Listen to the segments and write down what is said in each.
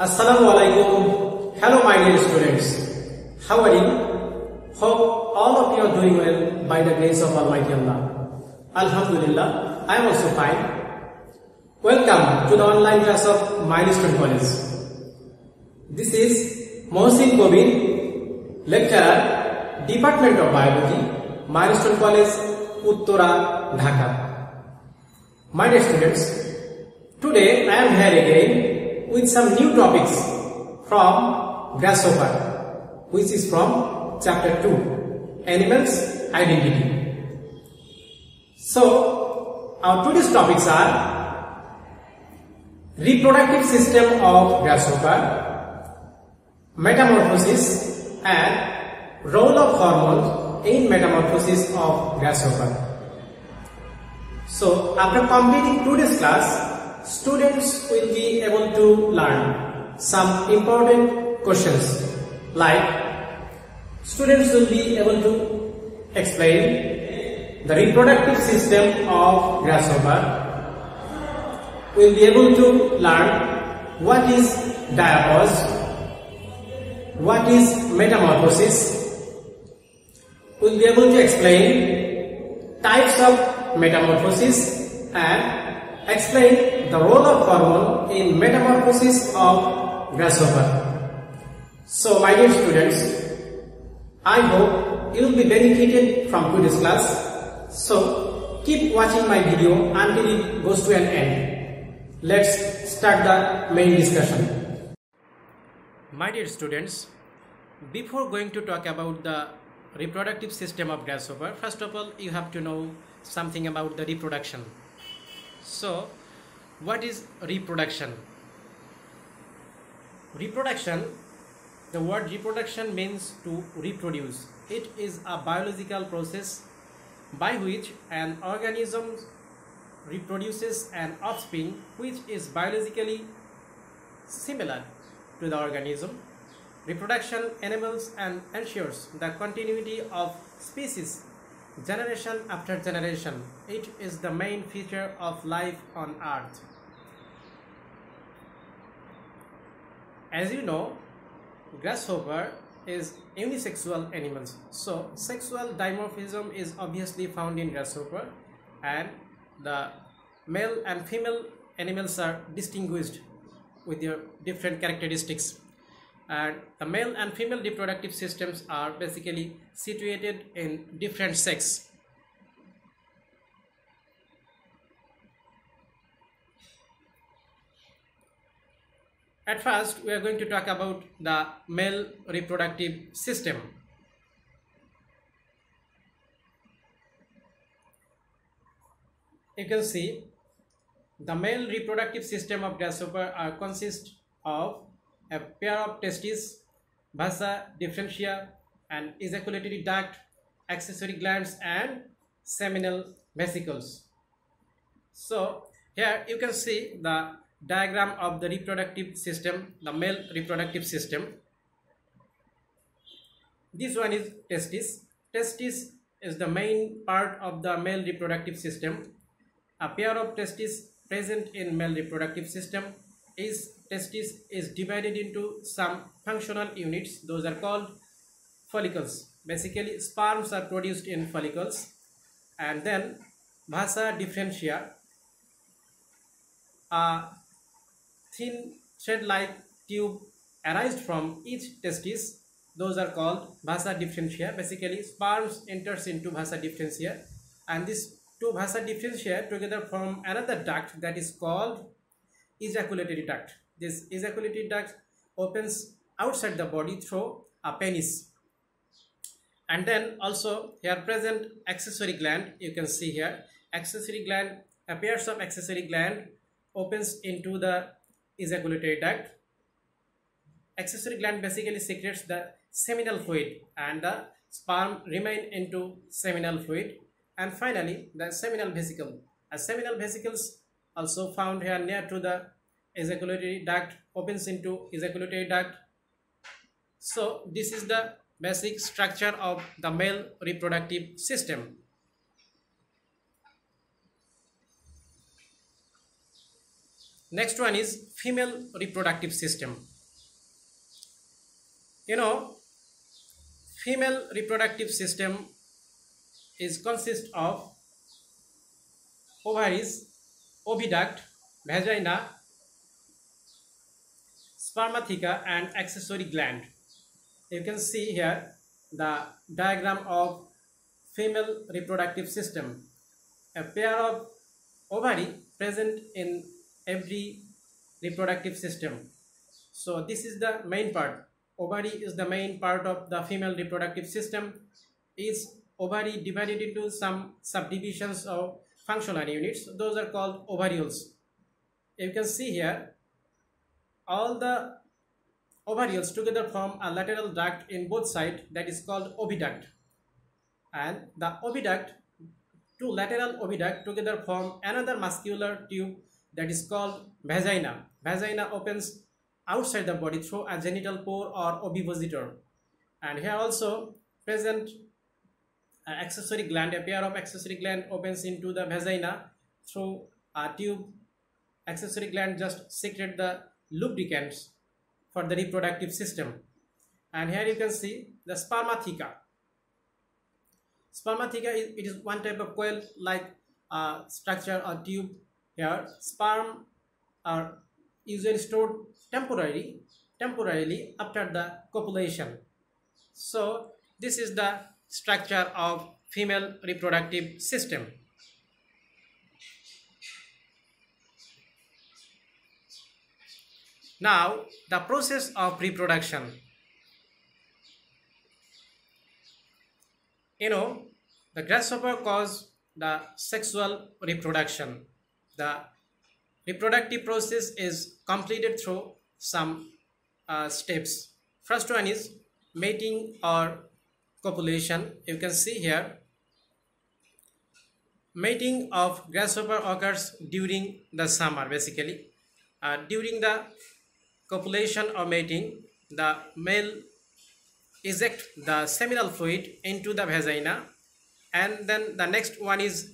Assalamu alaikum. Hello my dear students. How are you? Hope all of you are doing well by the grace of Almighty Allah. Alhamdulillah, I am also fine. Welcome to the online class of Milestone College. This is Mohsin Kobir, lecturer, Department of Biology, Milestone College, Uttora, Dhaka. My dear students, today I am here again with some new topics from Grasshopper, which is from chapter 2, Animals Identity. So, our today's topics are reproductive system of grasshopper, metamorphosis and role of hormones in metamorphosis of grasshopper. So after completing today's class, students will be able to learn some important questions like students will be able to explain the reproductive system of grasshopper will be able to learn what is diapause what is metamorphosis will be able to explain types of metamorphosis and explain the role of hormone in metamorphosis of grasshopper. So my dear students, I hope you will be benefited from today's class. So keep watching my video until it goes to an end. Let's start the main discussion. My dear students, before going to talk about the reproductive system of grasshopper, first of all you have to know something about the reproduction. So what is reproduction? Reproduction, the word reproduction means to reproduce. It is a biological process by which an organism reproduces an offspring which is biologically similar to the organism. Reproduction enables and ensures the continuity of species generation after generation. It is the main feature of life on earth. As you know, grasshopper is unisexual animals. So sexual dimorphism is obviously found in grasshopper and the male and female animals are distinguished with their different characteristics and the male and female reproductive systems are basically situated in different sex. At first we are going to talk about the male reproductive system. You can see the male reproductive system of grasshopper are consist of a pair of testes, vasa deferentia and ejaculatory duct, accessory glands and seminal vesicles. So here you can see the diagram of the reproductive system, the male reproductive system. This one is testis. Testis is the main part of the male reproductive system. A pair of testes present in male reproductive system is testis is divided into some functional units. Those are called follicles. Basically sperms are produced in follicles. And then vasa deferentia a thin thread like tube arised from each testis. Those are called vasa deferentia basically sperms enters into vasa deferentia and this two vasa deferentia together form another duct that is called ejaculatory duct. This ejaculatory duct opens outside the body through a penis. And then also here present accessory gland you can see here. Accessory gland a pairs of accessory gland opens into the ejaculatory duct. Accessory gland basically secretes the seminal fluid and the sperm remain into seminal fluid. And finally the seminal vesicle. A seminal vesicles also found here near to the ejaculatory duct opens into ejaculatory duct so this is the basic structure of the male reproductive system. Next one is female reproductive system. You know female reproductive system is consist of ovaries oviduct vagina spermatheca and accessory gland. You can see here the diagram of female reproductive system. A pair of ovary present in every reproductive system. So this is the main part. Ovary is the main part of the female reproductive system. Is ovary divided into some subdivisions of functional units those are called ovarioles you can see here all the ovarioles together form a lateral duct in both sides that is called oviduct. And the oviduct two lateral oviduct together form another muscular tube that is called vagina. Vagina opens outside the body through a genital pore or ovipositor. And here also present an accessory gland a pair of accessory gland opens into the vagina through a tube. Accessory gland just secrete the lubricants for the reproductive system. And here you can see the spermatheca. Spermatheca is, it is one type of coil like uh, structure or tube. Here sperm are usually stored temporarily temporarily after the copulation. So this is the structure of female reproductive system Now, the process of reproduction. You know, the grasshopper cause the sexual reproduction. The reproductive process is completed through some uh, steps. First one is mating or copulation. You can see here mating of grasshopper occurs during the summer basically. Uh, during the copulation or mating, the male eject the seminal fluid into the vagina and then the next one is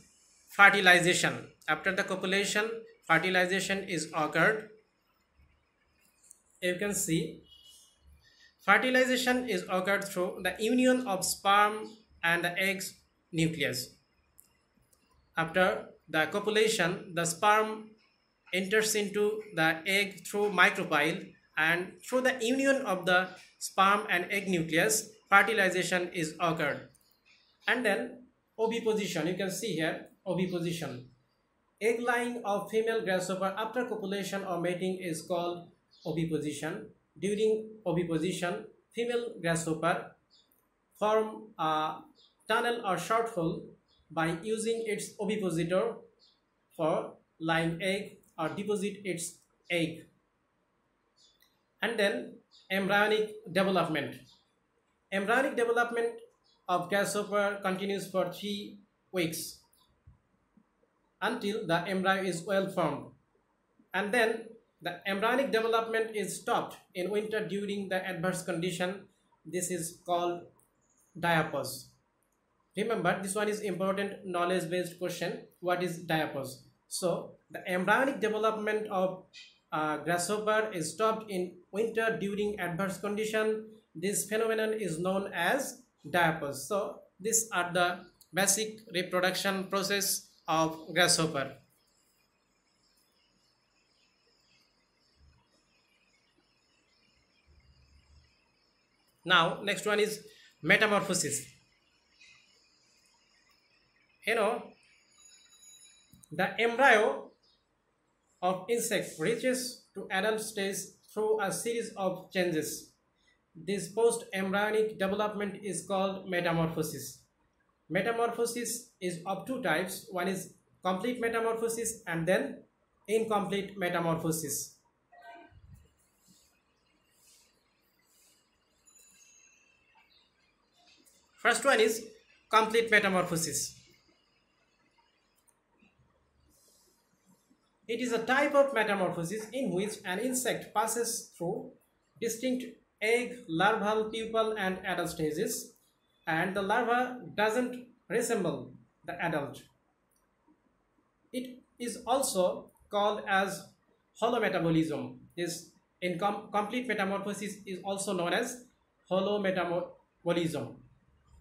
fertilization. After the copulation, fertilization is occurred. You can see fertilization is occurred through the union of sperm and the eggs nucleus. After the copulation, the sperm enters into the egg through micropyle and through the union of the sperm and egg nucleus fertilization is occurred. And then oviposition you can see here oviposition egg line of female grasshopper after copulation or mating is called oviposition during oviposition female grasshopper form a tunnel or short hole by using its ovipositor for laying egg or deposit its egg. And then embryonic development. Embryonic development of grasshopper continues for three weeks until the embryo is well formed. And then the embryonic development is stopped in winter during the adverse condition this is called diapause remember this one is important knowledge based question what is diapause so the embryonic development of uh, grasshopper is stopped in winter during adverse condition. This phenomenon is known as diapause. So these are the basic reproduction process of grasshopper. Now next one is metamorphosis. You know the embryo of insect reaches to adult stage through a series of changes. This post-embryonic development is called metamorphosis. Metamorphosis is of two types. One is complete metamorphosis and then incomplete metamorphosis. First one is complete metamorphosis. It is a type of metamorphosis in which an insect passes through distinct egg, larval, pupal and adult stages and the larva doesn't resemble the adult. It is also called as holometabolism This in com complete metamorphosis is also known as holometabolism.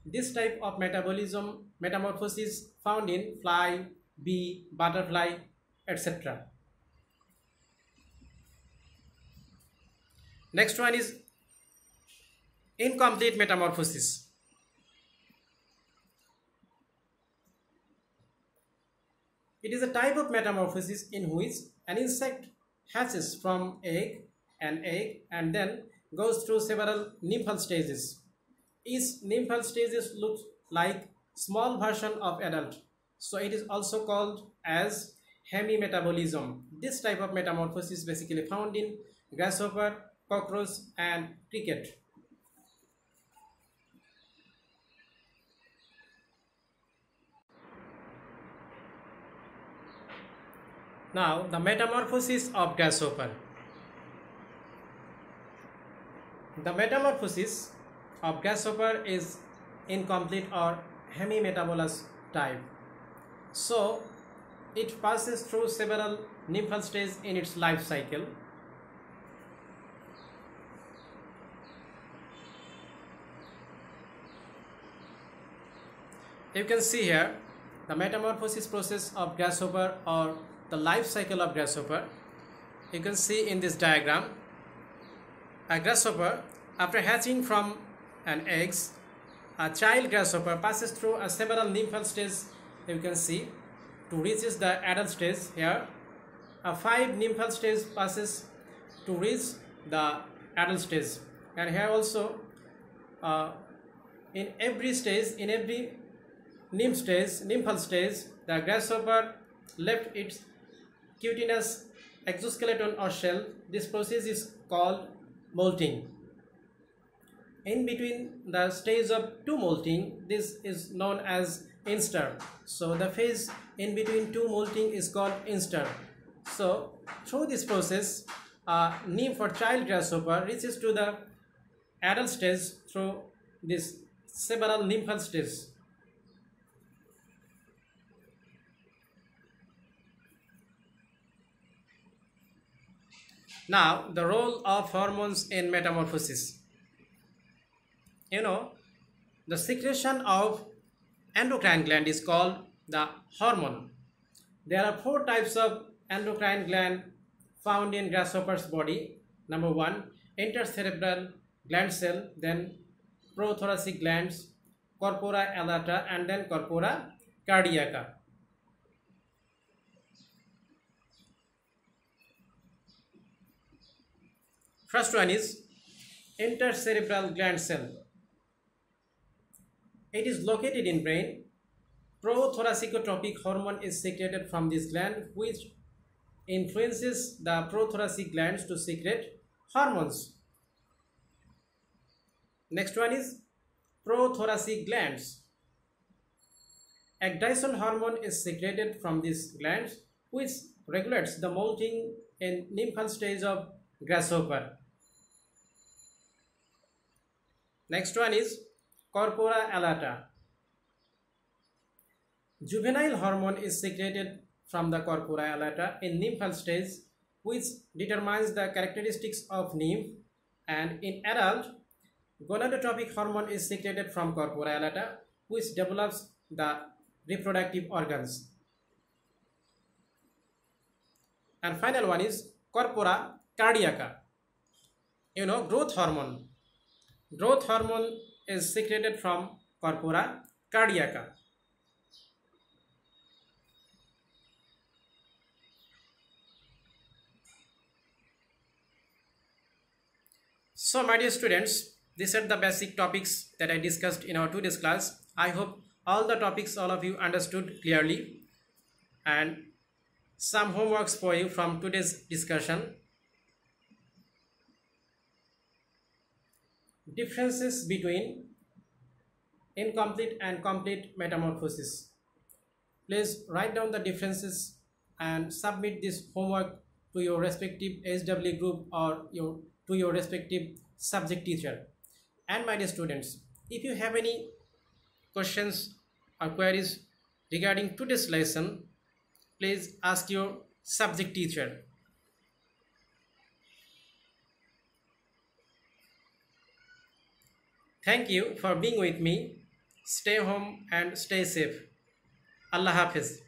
This type of metabolism metamorphosis found in fly, bee, butterfly, etc. Next one is incomplete metamorphosis. It is a type of metamorphosis in which an insect hatches from egg, an egg and then goes through several nymphal stages. Each nymphal stages looks like small version of adult. So it is also called as hemimetabolism. This type of metamorphosis is basically found in grasshopper, cockroach and cricket. Now the metamorphosis of grasshopper. The metamorphosis of grasshopper is incomplete or hemimetabolous type. So it passes through several nymphal stages in its life cycle. You can see here the metamorphosis process of grasshopper or the life cycle of grasshopper. You can see in this diagram a grasshopper after hatching from an eggs. A child grasshopper passes through a several nymphal stages you can see to reaches the adult stage here. A five nymphal stage passes to reach the adult stage. And here also uh, in every stage in every nymph stage nymphal stage the grasshopper left its cutinous exoskeleton or shell. This process is called molting in between the stage of two molting this is known as instar so the phase in between two molting is called instar so through this process a nymph or child grasshopper reaches to the adult stage through this several nymphal stages. Now, the role of hormones in metamorphosis. You know, the secretion of endocrine gland is called the hormone. There are four types of endocrine gland found in grasshopper's body. Number one, intercerebral gland cell, then prothoracic glands, corpora alata, and then corpora cardiaca. First one is intercerebral gland cell. It is located in brain. Prothoracicotropic hormone is secreted from this gland which influences the prothoracic glands to secrete hormones. Next one is prothoracic glands. Ecdysone hormone is secreted from these glands which regulates the molting and nymphal stage of grasshopper. Next one is corpora alata. Juvenile hormone is secreted from the corpora alata in nymphal stage which determines the characteristics of nymph and in adult gonadotropic hormone is secreted from corpora alata which develops the reproductive organs. And final one is corpora cardiaca. You know growth hormone Growth hormone is secreted from corpora cardiaca. So my dear students, these are the basic topics that I discussed in our today's class. I hope all the topics all of you understood clearly and some homeworks for you from today's discussion. Differences between incomplete and complete metamorphosis. Please write down the differences and submit this homework to your respective SW group or your to your respective subject teacher. And my dear students, if you have any questions or queries regarding today's lesson, please ask your subject teacher. Thank you for being with me. Stay home and stay safe. Allah Hafiz.